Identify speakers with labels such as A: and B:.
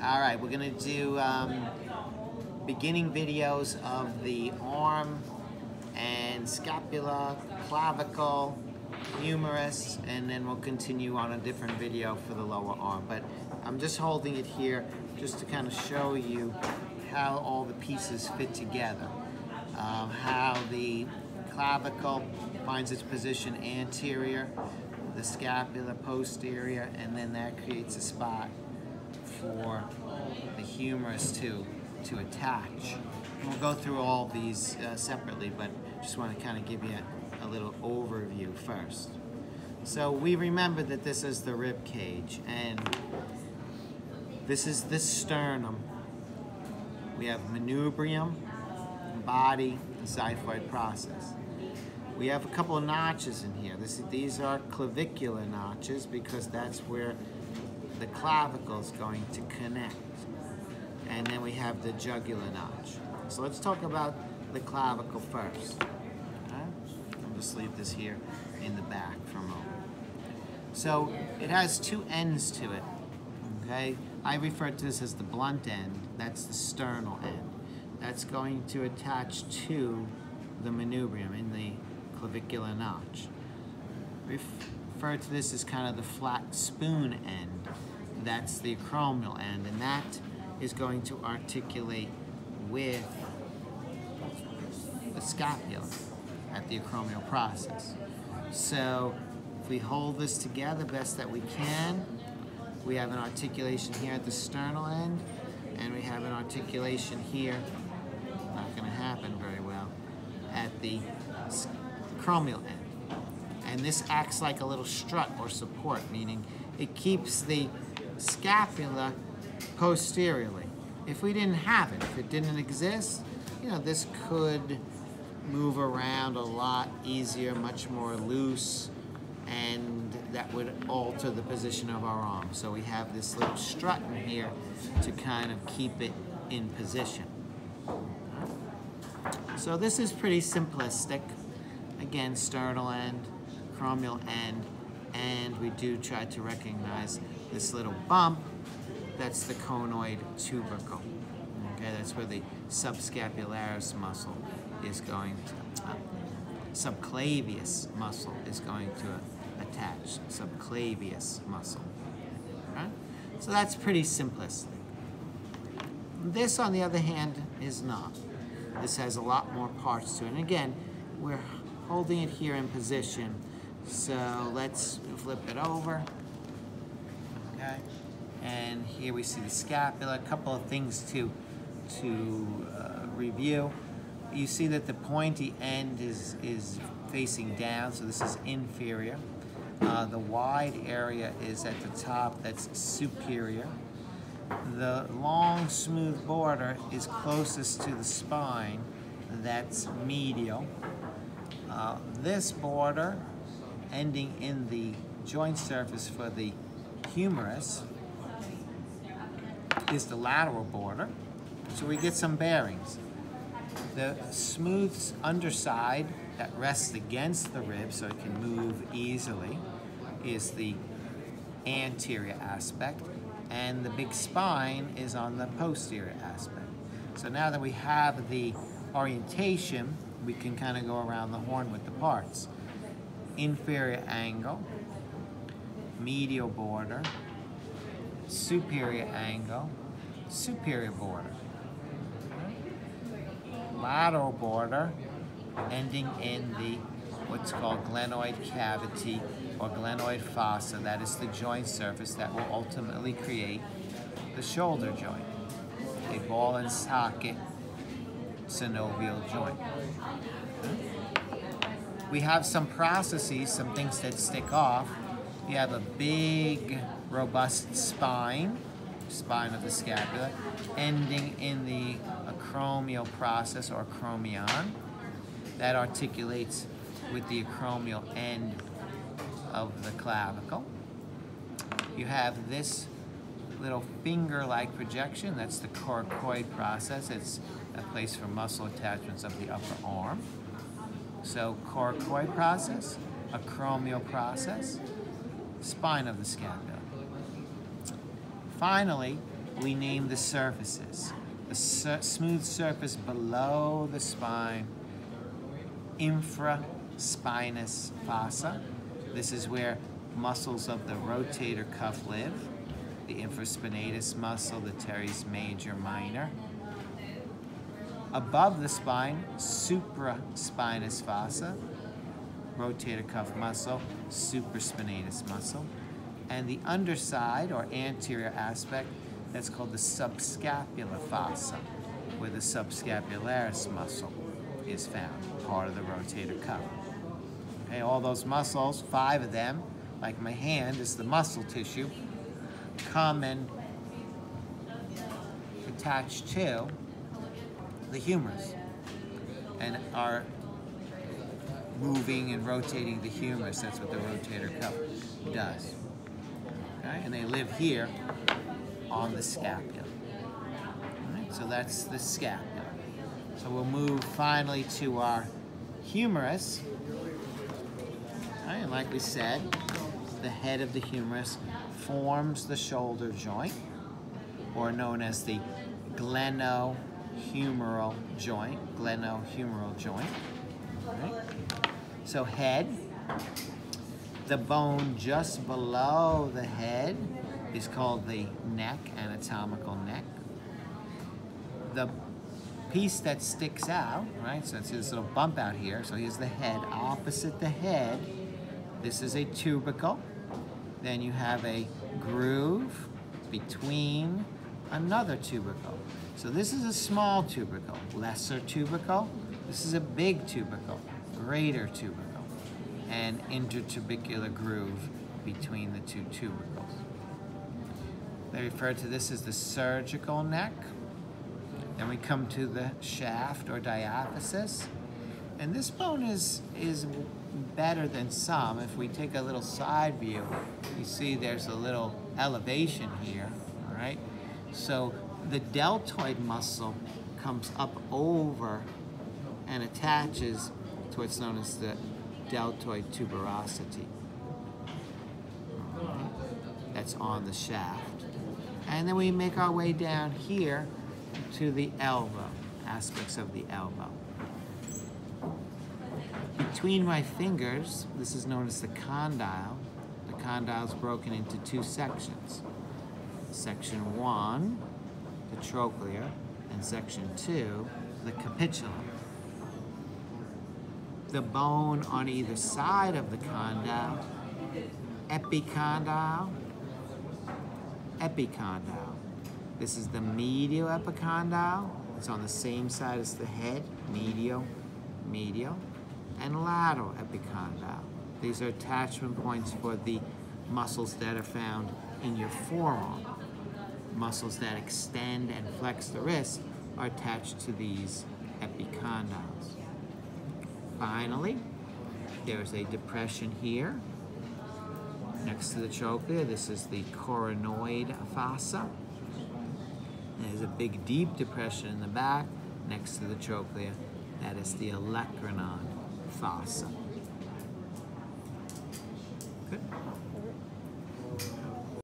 A: All right, we're gonna do um, beginning videos of the arm and scapula, clavicle, humerus, and then we'll continue on a different video for the lower arm. But I'm just holding it here just to kind of show you how all the pieces fit together. Um, how the clavicle finds its position anterior, the scapula posterior, and then that creates a spot for the humerus to, to attach. And we'll go through all these uh, separately, but just want to kind of give you a, a little overview first. So we remember that this is the rib cage, and this is the sternum. We have manubrium, body, and xiphoid process. We have a couple of notches in here. This, these are clavicular notches because that's where the clavicle is going to connect. And then we have the jugular notch. So let's talk about the clavicle first. Okay? I'll just leave this here in the back for a moment. So it has two ends to it. Okay? I refer to this as the blunt end. That's the sternal end. That's going to attach to the manubrium in the clavicular notch. Refer to this as kind of the flat spoon end. That's the acromial end, and that is going to articulate with the scapula at the acromial process. So if we hold this together best that we can, we have an articulation here at the sternal end, and we have an articulation here, not going to happen very well, at the acromial end. And this acts like a little strut or support, meaning it keeps the scapula posteriorly. If we didn't have it, if it didn't exist, you know, this could move around a lot easier, much more loose, and that would alter the position of our arm. So we have this little strut in here to kind of keep it in position. So this is pretty simplistic. Again, sternal end, acromial end, and we do try to recognize this little bump, that's the conoid tubercle. Okay, that's where the subscapularis muscle is going to, uh, subclavius muscle is going to attach, subclavius muscle. Right? So that's pretty simplistic. This, on the other hand, is not. This has a lot more parts to it. And again, we're holding it here in position. So let's flip it over. Okay. And here we see the scapula. A couple of things to, to uh, review. You see that the pointy end is, is facing down, so this is inferior. Uh, the wide area is at the top, that's superior. The long, smooth border is closest to the spine, that's medial. Uh, this border, ending in the joint surface for the humerus, is the lateral border. So we get some bearings. The smooth underside that rests against the rib so it can move easily is the anterior aspect and the big spine is on the posterior aspect. So now that we have the orientation, we can kind of go around the horn with the parts. Inferior angle, medial border, superior angle, superior border. Lateral border ending in the what's called glenoid cavity or glenoid fossa. That is the joint surface that will ultimately create the shoulder joint, a ball and socket synovial joint. We have some processes, some things that stick off. You have a big, robust spine, spine of the scapula, ending in the acromial process or acromion. That articulates with the acromial end of the clavicle. You have this little finger-like projection, that's the coracoid process. It's a place for muscle attachments of the upper arm. So coracoid process, acromial process, spine of the scapula. Finally, we name the surfaces. The sur smooth surface below the spine, infraspinous fossa. This is where muscles of the rotator cuff live. The infraspinatus muscle, the teres major minor. Above the spine, supraspinous fossa, rotator cuff muscle, supraspinatus muscle. And the underside or anterior aspect, that's called the subscapular fossa, where the subscapularis muscle is found, part of the rotator cuff. Okay, all those muscles, five of them, like my hand is the muscle tissue, come and attach to the humerus and are moving and rotating the humerus. That's what the rotator cuff does. Okay? And they live here on the scapula. So that's the scapula. So we'll move finally to our humerus. Right? And like we said, the head of the humerus forms the shoulder joint, or known as the glenohumeral joint, glenohumeral joint. Right? So head, the bone just below the head is called the neck, anatomical neck. The piece that sticks out, right, so it's this little bump out here, so here's the head. Opposite the head, this is a tubercle. Then you have a groove between another tubercle. So this is a small tubercle, lesser tubercle. This is a big tubercle, greater tubercle, and intertubercular groove between the two tubercles. They refer to this as the surgical neck. Then we come to the shaft or diaphysis. And this bone is, is better than some. If we take a little side view, you see there's a little elevation here, all right? So the deltoid muscle comes up over and attaches to what's known as the deltoid tuberosity. That's on the shaft. And then we make our way down here to the elbow, aspects of the elbow. Between my fingers, this is known as the condyle. The condyle is broken into two sections. Section one, the trochlea, and section two, the capitulum. The bone on either side of the condyle, epicondyle, epicondyle. This is the medial epicondyle. It's on the same side as the head, medial, medial, and lateral epicondyle. These are attachment points for the muscles that are found in your forearm. Muscles that extend and flex the wrist are attached to these epicondyles. Finally, there's a depression here next to the trochlea. This is the coronoid fossa. There's a big deep depression in the back next to the trochlea. That is the olecranon fossa.